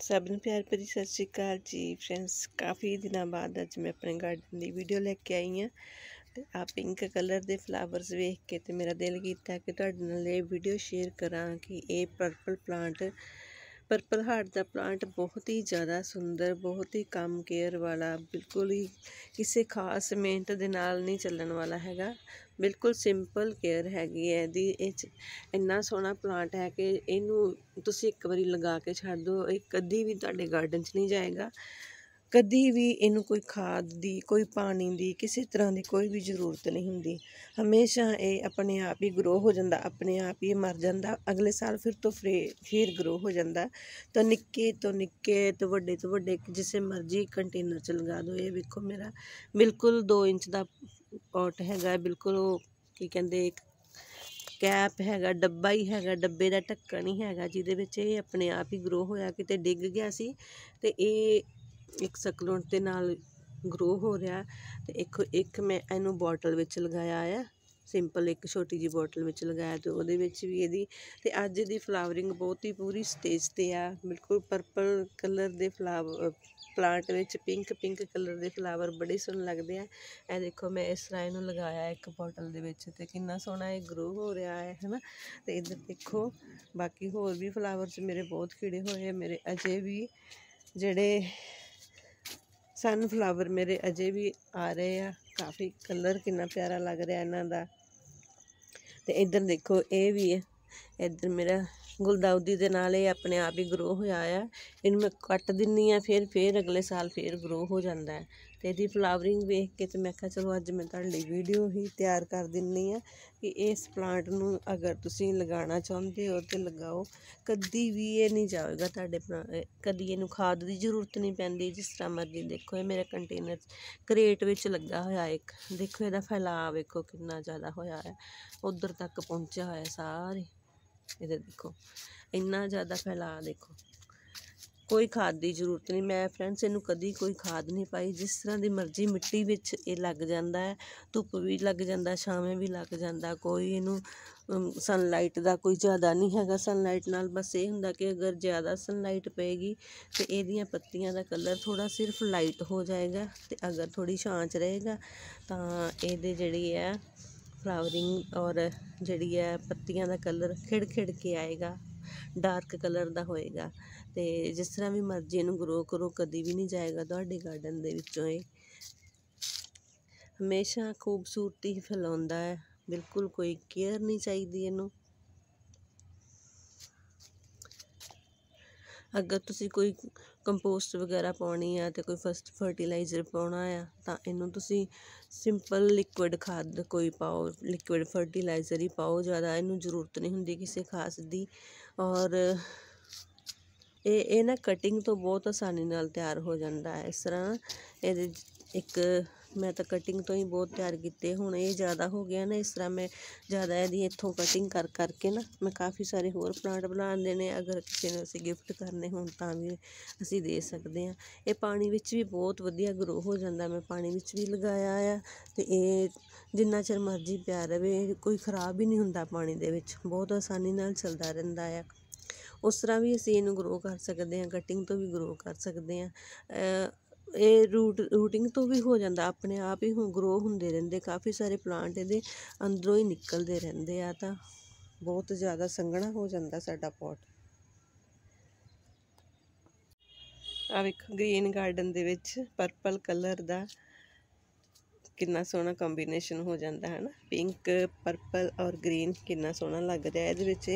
ਸਭ ਨੂੰ ਪਿਆਰ ਭਰੀ ਸਤਿ ਸ਼੍ਰੀ ਅਕਾਲ ਜੀ ਫਰੈਂਡਸ ਕਾਫੀ ਦਿਨਾਂ ਬਾਅਦ ਅੱਜ ਮੈਂ ਆਪਣੇ ਗਾਰਡਨ ਦੀ ਵੀਡੀਓ ਲੈ ਕੇ ਆਈ ਹਾਂ। ਤੇ ਆ ਪਿੰਕ ਕਲਰ ਦੇ ਫਲਾਵਰਸ ਵੇਖ ਕੇ ਤੇ ਮੇਰਾ ਦਿਲ ਕੀਤਾ ਕਿ ਤੁਹਾਡੇ ਨਾਲ ਇਹ ਵੀਡੀਓ ਸ਼ੇਅਰ ਕਰਾਂ ਕਿ ਇਹ ਪਰਪਲ ਪਲਾਂਟ ਪਰਪਲ ਹਾਰਟ ਦਾ ਪਲਾਂਟ ਬਹੁਤ ਹੀ ਜ਼ਿਆਦਾ ਸੁੰਦਰ, ਬਹੁਤ ਹੀ ਕਮ ਕੇਅਰ ਵਾਲਾ, ਬਿਲਕੁਲ ਹੀ ਕਿਸੇ ਖਾਸ ਮਿਹਨਤ ਦੇ ਨਾਲ ਨਹੀਂ ਚੱਲਣ ਵਾਲਾ ਹੈਗਾ। ਬਿਲਕੁਲ ਸਿੰਪਲ ਕੇਅਰ ਹੈਗੀ ਹੈ ਇਹਦੀ। ਇਹ ਇੰਨਾ ਸੋਹਣਾ ਪਲਾਂਟ ਹੈ ਕਿ ਇਹਨੂੰ ਤੁਸੀਂ ਇੱਕ ਵਾਰੀ ਲਗਾ ਕੇ ਛੱਡ ਦਿਓ। ਇਹ ਕਦੀ ਵੀ ਤੁਹਾਡੇ ਗਾਰਡਨ 'ਚ ਨਹੀਂ ਜਾਏਗਾ। ਕਦੀ ਵੀ ਇਹਨੂੰ ਕੋਈ ਖਾਦ ਦੀ, ਕੋਈ ਪਾਣੀ ਦੀ, ਕਿਸੇ ਤਰ੍ਹਾਂ ਦੀ ਕੋਈ ਵੀ ਜ਼ਰੂਰਤ ਨਹੀਂ ਹੁੰਦੀ। ਹਮੇਸ਼ਾ ਇਹ ਆਪਣੇ ਆਪ ਹੀ ਗਰੋ ਹੋ ਜਾਂਦਾ, ਆਪਣੇ ਆਪ ਹੀ ਮਰ ਜਾਂਦਾ। ਅਗਲੇ ਸਾਲ ਫਿਰ ਤੋਂ ਫਰੇ, ਫਿਰ ਗਰੋ ਹੋ ਜਾਂਦਾ। ਤਾਂ ਨਿੱਕੇ ਤੋਂ ਨਿੱਕੇ, ਤੋਂ ਵੱਡੇ ਤੋਂ ਵੱਡੇ, ਜਿਸੇ ਮਰਜ਼ੀ ਕੰਟੇਨਰ 'ਚ ਲਗਾ ਦਿਓ ਇਹ ਵੇਖੋ ਮੇਰਾ ਬਿਲਕੁਲ 2 ਇੰਚ ਦਾ ਪੋਟ ਹੈਗਾ, ਬਿਲਕੁਲ ਉਹ ਕੀ ਕਹਿੰਦੇ ਕੈਪ ਹੈਗਾ, ਡੱਬਾ ਹੀ ਹੈਗਾ, ਡੱਬੇ ਦਾ ਢੱਕਣ ਹੀ ਹੈਗਾ, ਜਿਹਦੇ ਵਿੱਚ ਇਹ ਆਪਣੇ ਆਪ ਹੀ ਗਰੋ ਹੋਇਆ। ਕਿਤੇ ਡਿੱਗ ਗਿਆ ਸੀ ਤੇ ਇਹ ਇੱਕ ਸਕਲੋਂਟ ਦੇ ਨਾਲ ਗਰੋ ਹੋ ਰਿਹਾ ਤੇ ਇੱਕ ਇੱਕ ਮੈਂ ਇਹਨੂੰ ਬੋਟਲ ਵਿੱਚ ਲਗਾਇਆ ਆ ਸਿੰਪਲ ਇੱਕ ਛੋਟੀ ਜੀ ਬੋਟਲ ਵਿੱਚ ਲਗਾਇਆ ਤੇ ਉਹਦੇ ਵਿੱਚ ਵੀ ਇਹਦੀ ਤੇ ਅੱਜ ਦੀ ਫਲਾਵਰਿੰਗ ਬਹੁਤ ਹੀ ਪੂਰੀ ਸਟੇਜ ਤੇ ਆ। ਬਿਲਕੁਲ ਪਰਪਲ ਕਲਰ ਦੇ ਫਲਾਵਰ ਪਲਾਂਟ ਵਿੱਚ ਪਿੰਕ ਪਿੰਕ ਕਲਰ ਦੇ ਫਲਾਵਰ ਬੜੇ ਸੋਹਣੇ ਲੱਗਦੇ ਆ। ਇਹ ਦੇਖੋ ਮੈਂ ਇਸ ਤਰ੍ਹਾਂ ਇਹਨੂੰ ਲਗਾਇਆ ਇੱਕ ਬੋਟਲ ਦੇ ਵਿੱਚ ਤੇ ਕਿੰਨਾ ਸੋਹਣਾ ਇਹ ਗਰੋ ਹੋ ਰਿਹਾ ਹੈ, ਹਨਾ? ਤੇ ਇੱਧਰ ਦੇਖੋ, ਬਾਕੀ ਹੋਰ ਵੀ ਫਲਾਵਰਸ ਮੇਰੇ ਬਹੁਤ ਖਿੜੇ ਹੋਏ ਆ। ਮੇਰੇ ਅਜੇ ਵੀ ਜਿਹੜੇ ਸਨਫਲਾਵਰ ਮੇਰੇ ਅਜੇ ਵੀ ਆ ਰਹੇ ਆ। ਕਾਫੀ ਕਲਰ ਕਿੰਨਾ ਪਿਆਰਾ ਲੱਗ ਰਿਹਾ ਇਹਨਾਂ ਦਾ। ਤੇ ਇੱਧਰ ਦੇਖੋ, ਇਹ ਵੀ ਹੈ। ਇੱਧਰ ਮੇਰਾ ਗੁਲਦਾਉਦੀ ਦੇ ਨਾਲ ਇਹ ਆਪਣੇ ਆਪ ਹੀ ਗਰੋ ਹੋਇਆ ਆ। ਇਹਨੂੰ ਮੈਂ ਕੱਟ ਦਿੰਨੀ ਆ, ਫਿਰ ਫਿਰ ਅਗਲੇ ਸਾਲ ਫਿਰ ਗਰੋ ਹੋ ਜਾਂਦਾ ਹੈ। ਤੇ ਇਹਦੀ ਫਲਾਵਰਿੰਗ ਵੇਖ ਕੇ ਤੇ ਮੈਂ ਕਿਹਾ ਚਲੋ ਅੱਜ ਮੈਂ ਤੁਹਾਡੇ ਲਈ ਵੀਡੀਓ ਹੀ ਤਿਆਰ ਕਰ ਦਿੰਨੀ ਆ ਕਿ ਇਸ ਪਲਾਂਟ ਨੂੰ ਅਗਰ ਤੁਸੀਂ ਲਗਾਉਣਾ ਚਾਹੁੰਦੇ ਹੋ ਤੇ ਲਗਾਓ। ਕਦੀ ਵੀ ਇਹ ਨਹੀਂ ਜਾਵੇਗਾ ਤੁਹਾਡੇ ਕਦੀ ਇਹਨੂੰ ਖਾਦ ਦੀ ਜ਼ਰੂਰਤ ਨਹੀਂ ਪੈਂਦੀ। ਜਿਸ ਤਰ੍ਹਾਂ ਮਰਜ਼ੀ ਦੇਖੋ, ਇਹ ਮੇਰੇ ਕੰਟੇਨਰ ਕ੍ਰੇਟ ਵਿੱਚ ਲੱਗਾ ਹੋਇਆ ਇੱਕ। ਦੇਖੋ ਇਹਦਾ ਫੈਲਾਅ ਵੇਖੋ ਕਿੰਨਾ ਜ਼ਿਆਦਾ ਹੋਇਆ ਹੈ ਉਧਰ ਤੱਕ ਪਹੁੰਚਿਆ ਹੋਇਆ ਸਾਰੇ। ਇਹਦੇ ਦੇਖੋ, ਇੰਨਾ ਜ਼ਿਆਦਾ ਫੈਲਾਅ ਦੇਖੋ। ਕੋਈ ਖਾਦ ਦੀ ਜ਼ਰੂਰਤ ਨਹੀਂ। ਮੈਂ ਫਰੈਂਡਸ ਇਹਨੂੰ ਕਦੀ ਕੋਈ ਖਾਦ ਨਹੀਂ ਪਾਈ। ਜਿਸ ਤਰ੍ਹਾਂ ਦੀ ਮਰਜ਼ੀ ਮਿੱਟੀ ਵਿੱਚ ਇਹ ਲੱਗ ਜਾਂਦਾ ਹੈ, ਧੁੱਪ ਵੀ ਲੱਗ ਜਾਂਦਾ, ਛਾਵੇਂ ਵੀ ਲੱਗ ਜਾਂਦਾ। ਕੋਈ ਇਹਨੂੰ ਸਨਲਾਈਟ ਦਾ ਕੋਈ ਜ਼ਿਆਦਾ ਨਹੀਂ ਹੈਗਾ। ਸਨਲਾਈਟ ਨਾਲ ਬਸ ਇਹ ਹੁੰਦਾ ਕਿ ਅਗਰ ਜ਼ਿਆਦਾ ਸਨਲਾਈਟ ਪਏਗੀ, ਤੇ ਇਹਦੀਆਂ ਪੱਤੀਆਂ ਦਾ ਕਲਰ ਥੋੜਾ ਸਿਰਫ ਲਾਈਟ ਹੋ ਜਾਏਗਾ ਤੇ ਅਗਰ ਥੋੜੀ ਛਾਂ 'ਚ ਰਹੇਗਾ, ਤਾਂ ਇਹਦੇ ਜਿਹੜੀ ਹੈ ਫਲਾਵਰਿੰਗ ਔਰ ਜਿਹੜੀ ਹੈ ਪੱਤੀਆਂ ਦਾ ਕਲਰ ਖਿੜ ਖਿੜ ਕੇ ਆਏਗਾ, ਡਾਰਕ ਕਲਰ ਦਾ ਹੋਏਗਾ ਤੇ ਜਿਸ ਤਰ੍ਹਾਂ ਵੀ ਮਰਜ਼ੀ ਇਹਨੂੰ ਗਰੋ ਕਰੋ, ਕਦੀ ਵੀ ਨਹੀਂ ਜਾਏਗਾ ਤੁਹਾਡੇ ਗਾਰਡਨ ਦੇ ਵਿੱਚੋਂ ਇਹ। ਹਮੇਸ਼ਾ ਖੂਬਸੂਰਤੀ ਫੈਲਾਉਂਦਾ ਹੈ, ਬਿਲਕੁਲ ਕੋਈ ਕੇਅਰ ਨਹੀਂ ਚਾਹੀਦੀ ਇਹਨੂੰ। ਅਗਰ ਤੁਸੀਂ ਕੋਈ ਕੰਪੋਸਟ ਵਗੈਰਾ ਪਾਉਣੀ ਆ ਤੇ ਕੋਈ ਫਸਟ ਫਰਟੀਲਾਈਜ਼ਰ ਪਾਉਣਾ ਆ, ਤਾਂ ਇਹਨੂੰ ਤੁਸੀਂ ਸਿੰਪਲ ਲਿਕੁਇਡ ਖਾਦ ਕੋਈ ਪਾਓ ਲਿਕੁਇਡ ਫਰਟੀਲਾਈਜ਼ਰ ਹੀ ਪਾਓ, ਜ਼ਿਆਦਾ ਇਹਨੂੰ ਜ਼ਰੂਰਤ ਨਹੀਂ ਹੁੰਦੀ ਕਿਸੇ ਖਾਸ ਦੀ। ਔਰ ਇਹ ਇਹ ਨਾ ਕਟਿੰਗ ਤੋਂ ਬਹੁਤ ਆਸਾਨੀ ਨਾਲ ਤਿਆਰ ਹੋ ਜਾਂਦਾ ਹੈ। ਇਸ ਤਰ੍ਹਾਂ ਇਹਦੇ ਇੱਕ ਮੈਂ ਤਾਂ ਕਟਿੰਗ ਤੋਂ ਹੀ ਬਹੁਤ ਤਿਆਰ ਕੀਤੇ, ਹੁਣ ਇਹ ਜ਼ਿਆਦਾ ਹੋ ਗਿਆ ਨਾ, ਇਸ ਤਰ੍ਹਾਂ ਮੈਂ ਜ਼ਿਆਦਾ ਇਹਦੀ ਇੱਥੋਂ ਕਟਿੰਗ ਕਰ, ਕਰਕੇ ਨਾ, ਮੈਂ ਕਾਫੀ ਸਾਰੇ ਹੋਰ ਪਲਾਂਟ ਬਣਾਉਂਦੇ ਨੇ, ਅਗਰ ਕਿਸੇ ਨੂੰ ਅਸੀਂ ਗਿਫਟ ਕਰਨੇ ਹੋਣ ਤਾਂ ਵੀ ਅਸੀਂ ਦੇ ਸਕਦੇ ਹਾਂ। ਇਹ ਪਾਣੀ ਵਿੱਚ ਵੀ ਬਹੁਤ ਵਧੀਆ ਗਰੋ ਹੋ ਜਾਂਦਾ, ਮੈਂ ਪਾਣੀ ਵਿੱਚ ਵੀ ਲਗਾਇਆ ਆ, ਤੇ ਇਹ ਜਿੰਨਾ ਚਿਰ ਮਰਜ਼ੀ ਪਿਆ ਰਵੇ, ਕੋਈ ਖਰਾਬ ਹੀ ਨਹੀਂ ਹੁੰਦਾ ਪਾਣੀ ਦੇ ਵਿੱਚ, ਬਹੁਤ ਆਸਾਨੀ ਨਾਲ ਚੱਲਦਾ ਰਹਿੰਦਾ ਆ। ਉਸ ਤਰ੍ਹਾਂ ਵੀ ਅਸੀਂ ਇਹਨੂੰ ਗਰੋ ਕਰ ਸਕਦੇ ਹਾਂ ਕਟਿੰਗ ਤੋਂ ਵੀ ਗਰੋ ਕਰ ਸਕਦੇ ਹਾਂ। ਇਹ ਰੂਟ, ਰੂਟਿੰਗ ਤੋਂ ਵੀ ਹੋ ਜਾਂਦਾ, ਆਪਣੇ ਆਪ ਹੀ ਹੁਣ ਗਰੋ ਹੁੰਦੇ ਰਹਿੰਦੇ, ਕਾਫੀ ਸਾਰੇ ਪਲਾਂਟ ਇਹਦੇ ਅੰਦਰੋਂ ਹੀ ਨਿਕਲਦੇ ਰਹਿੰਦੇ ਆ ਤਾਂ ਬਹੁਤ ਜ਼ਿਆਦਾ ਸੰਘਣਾ ਹੋ ਜਾਂਦਾ ਸਾਡਾ ਪੋਟ ਆ ਵੇਖੋ ਗ੍ਰੀਨ ਗਾਰਡਨ ਦੇ ਵਿੱਚ ਪਰਪਲ ਕਲਰ ਦਾ ਕਿੰਨਾ ਸੋਹਣਾ ਕੰਬੀਨੇਸ਼ਨ ਹੋ ਜਾਂਦਾ ਹੈ ਨਾ ਪਿੰਕ ਪਰਪਲ ਔਰ ਗ੍ਰੀਨ ਕਿੰਨਾ ਸੋਹਣਾ ਲੱਗ ਰਿਹਾ, ਇਹਦੇ ਵਿੱਚ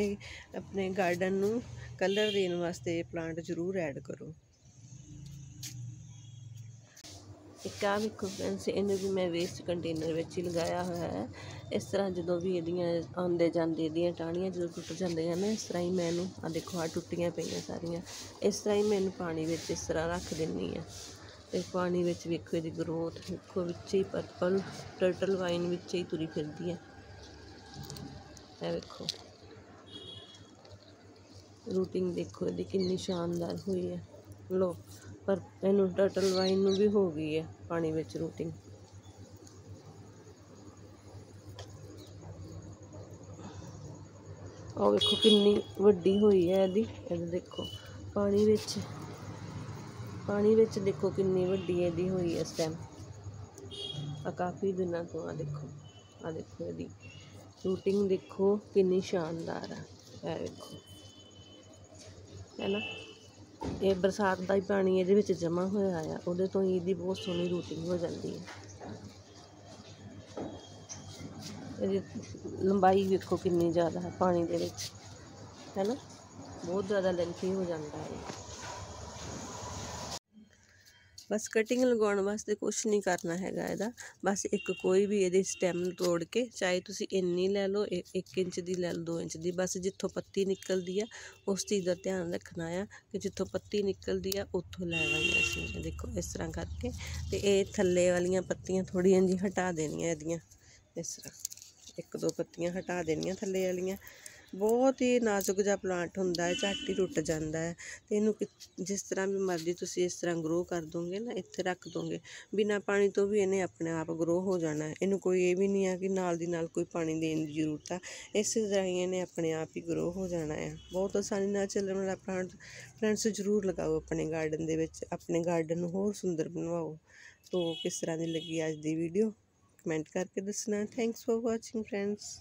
ਆਪਣੇ ਗਾਰਡਨ ਨੂੰ ਕਲਰ ਦੇਣ ਵਾਸਤੇ ਪਲਾਂਟ ਜ਼ਰੂਰ ਐਡ ਕਰੋ। ਇੱਕ ਆ ਵੇਖੋ ਫਰੈਂਡਸ ਇਹਨੂੰ ਵੀ ਮੈਂ ਵੇਸਟ ਕੰਟੇਨਰ ਵਿੱਚ ਹੀ ਲਗਾਇਆ ਹੋਇਆ ਹੈ। ਇਸ ਤਰ੍ਹਾਂ ਜਦੋਂ ਵੀ ਇਹਦੀਆਂ ਆਉਂਦੇ ਜਾਂਦੇ, ਇਹਦੀਆਂ ਟਾਹਣੀਆਂ ਜਦੋਂ ਟੁੱਟ ਜਾਂਦੀਆਂ ਨੇ, ਇਸ ਤਰ੍ਹਾਂ ਹੀ ਮੈਂ ਇਹਨੂੰ ਆ ਦੇਖੋ ਆ ਟੁੱਟੀਆਂ ਪਈਆਂ ਸਾਰੀਆਂ। ਇਸ ਤਰ੍ਹਾਂ ਹੀ ਮੈਂ ਇਹਨੂੰ ਪਾਣੀ ਵਿੱਚ ਇਸ ਤਰ੍ਹਾਂ ਰੱਖ ਦਿੰਨੀ ਆ ਤੇ ਪਾਣੀ ਵਿੱਚ ਵੇਖੋ ਇਹਦੀ ਗਰੋਥ ਵੇਖੋ ਵਿੱਚ ਹੀ ਪਰਪਲ ਟਰਟਲ ਵਾਈਨ ਵਿੱਚ ਹੀ ਤੁਰੀ ਫਿਰਦੀ ਹੈ। ਇਹ ਵੇਖੋ। ਰੂਟਿੰਗ ਦੇਖੋ, ਇਹਦੀ ਕਿੰਨੀ ਸ਼ਾਨਦਾਰ ਹੋਈ ਹੈ। ਲੋ ਪਰ ਇਹਨੂੰ ਟਰਟਲ ਵਾਈਨ ਨੂੰ ਵੀ ਹੋ ਗਈ ਹੈ ਪਾਣੀ ਵਿੱਚ ਰੂਟਿੰਗ ਉਹ ਵੇਖੋ ਕਿੰਨੀ ਵੱਡੀ ਹੋਈ ਹੈ ਇਹਦੀ। ਇਹ ਦੇਖੋ, ਪਾਣੀ ਵਿੱਚ ਪਾਣੀ ਵਿੱਚ ਦੇਖੋ ਕਿੰਨੀ ਵੱਡੀ ਇਹਦੀ ਹੋਈ ਹੈ ਸਟੈਮ ਆ ਕਾਫੀ ਦਿਨਾਂ ਤੋਂ ਆ ਦੇਖੋ ਆ ਦੇਖੋ ਇਹਦੀ ਰੂਟਿੰਗ ਦੇਖੋ ਕਿੰਨੀ ਸ਼ਾਨਦਾਰ ਆ, ਇਹ ਦੇਖੋ ਹੈ ਨਾ? ਇਹ ਬਰਸਾਤ ਦਾ ਹੀ ਪਾਣੀ ਇਹਦੇ ਵਿੱਚ ਜਮ੍ਹਾਂ ਹੋਇਆ ਆ, ਉਹਦੇ ਤੋਂ ਹੀ ਇਹਦੀ ਬਹੁਤ ਸੋਹਣੀ ਰੂਟਿੰਗ ਹੋ ਜਾਂਦੀ ਹੈ। ਇਹਦੀ ਲੰਬਾਈ ਵੇਖੋ ਕਿੰਨੀ ਜ਼ਿਆਦਾ ਹੈ ਪਾਣੀ ਦੇ ਵਿੱਚ, ਹੈ ਨਾ? ਬਹੁਤ ਜ਼ਿਆਦਾ ਲੈਂਥੀ ਹੋ ਜਾਂਦਾ ਹੈ। ਬਸ ਕਟਿੰਗ ਲਗਾਉਣ ਵਾਸਤੇ ਕੁਝ ਨਹੀਂ ਕਰਨਾ ਹੈਗਾ ਇਹਦਾ। ਬਸ ਇੱਕ ਕੋਈ ਵੀ ਇਹਦੇ ਸਟੈਮ ਤੋੜ ਕੇ, ਚਾਹੇ ਤੁਸੀਂ ਇੰਨੀ ਲੈ ਲਓ 1 ਇੰਚ ਦੀ ਲੈ ਲਓ 2 ਇੰਚ ਦੀ, ਬਸ ਜਿੱਥੋਂ ਪੱਤੀ ਨਿਕਲਦੀ ਆ, ਉਸ ਚੀਜ਼ ਦਾ ਧਿਆਨ ਰੱਖਣਾ ਆ ਕਿ ਜਿੱਥੋਂ ਪੱਤੀ ਨਿਕਲਦੀ ਆ, ਉੱਥੋਂ ਲੈ ਲੈਣੀ ਅਸੀਂ ਦੇਖੋ, ਇਸ ਤਰ੍ਹਾਂ ਕਰਕੇ ਤੇ ਇਹ ਥੱਲੇ ਵਾਲੀਆਂ ਪੱਤੀਆਂ ਥੋੜੀਆਂ ਜੀ ਹਟਾ ਦੇਣੀਆਂ ਇਹਦੀਆਂ। ਇਸ ਤਰ੍ਹਾਂ। ਇੱਕ ਦੋ ਪੱਤੀਆਂ ਹਟਾ ਦੇਣੀਆਂ ਥੱਲੇ ਵਾਲੀਆਂ। ਬਹੁਤ ਹੀ ਨਾਜ਼ੁਕ ਜਿਹਾ ਪਲਾਂਟ ਹੁੰਦਾ ਹੈ, ਝੱਟ ਹੀ ਟੁੱਟ ਜਾਂਦਾ ਹੈ। ਤੇ ਇਹਨੂੰ ਜਿਸ ਤਰ੍ਹਾਂ ਵੀ ਮਰਜ਼ੀ ਤੁਸੀਂ ਇਸ ਤਰ੍ਹਾਂ ਗਰੋ ਕਰ ਦੋਗੇ ਨਾ, ਇੱਥੇ ਰੱਖ ਦੋਗੇ। ਬਿਨਾ ਪਾਣੀ ਤੋਂ ਵੀ ਇਹਨੇ ਆਪਣੇ ਆਪ ਗਰੋ ਹੋ ਜਾਣਾ ਹੈ। ਇਹਨੂੰ ਕੋਈ ਇਹ ਵੀ ਨਹੀਂ ਆ ਕਿ ਨਾਲ ਦੀ ਨਾਲ ਕੋਈ ਪਾਣੀ ਦੇਣ ਦੀ ਜ਼ਰੂਰਤ ਆ। ਇਸੇ ਤਰ੍ਹਾਂ ਹੀ ਇਹਨੇ ਆਪਣੇ ਆਪ ਹੀ ਗਰੋ ਹੋ ਜਾਣਾ ਹੈ। ਬਹੁਤ ਆਸਾਨੀ ਨਾਲ ਚੱਲਣ ਵਾਲਾ ਪਲਾਂਟ ਫਰੈਂਡਸ ਜ਼ਰੂਰ ਲਗਾਓ ਆਪਣੇ ਗਾਰਡਨ ਦੇ ਵਿੱਚ। ਆਪਣੇ ਗਾਰਡਨ ਨੂੰ ਹੋਰ ਸੁੰਦਰ ਬਣਵਾਓ। ਤੋ ਕਿਸ ਤਰ੍ਹਾਂ ਦੀ ਲੱਗੀ ਅੱਜ ਦੀ ਵੀਡੀਓ ਕਮੈਂਟ ਕਰਕੇ ਦੱਸਣਾ। Thanks for watching friends